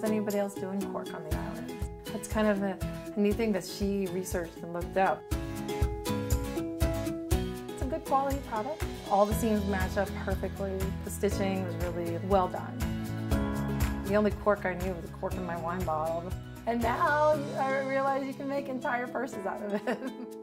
anybody else doing cork on the island. That's kind of a, a new thing that she researched and looked up. It's a good quality product. All the seams match up perfectly. The stitching was really well done. The only cork I knew was a cork in my wine bottle. And now I realize you can make entire purses out of it.